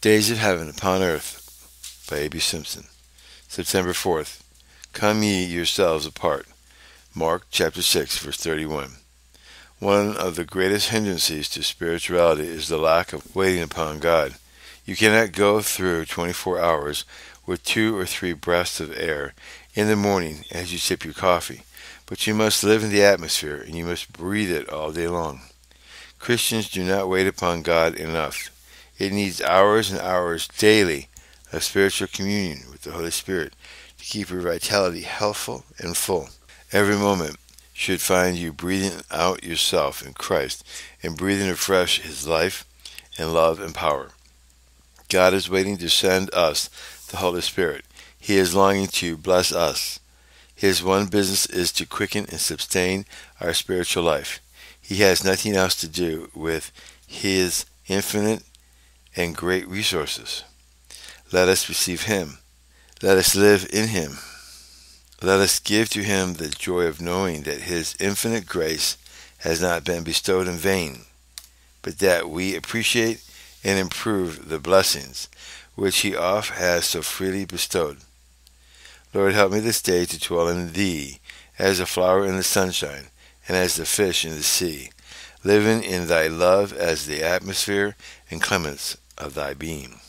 Days of Heaven Upon Earth by A.B. Simpson. September 4th. Come ye yourselves apart. Mark chapter 6 verse 31. One of the greatest hindrances to spirituality is the lack of waiting upon God. You cannot go through 24 hours with two or three breaths of air in the morning as you sip your coffee, but you must live in the atmosphere and you must breathe it all day long. Christians do not wait upon God enough. It needs hours and hours daily of spiritual communion with the Holy Spirit to keep your vitality healthful and full. Every moment should find you breathing out yourself in Christ and breathing afresh His life and love and power. God is waiting to send us the Holy Spirit. He is longing to bless us. His one business is to quicken and sustain our spiritual life. He has nothing else to do with His infinite and great resources. Let us receive Him. Let us live in Him. Let us give to Him the joy of knowing that His infinite grace has not been bestowed in vain, but that we appreciate and improve the blessings which He oft has so freely bestowed. Lord, help me this day to dwell in Thee as a flower in the sunshine and as the fish in the sea, living in Thy love as the atmosphere and clemence of Thy being.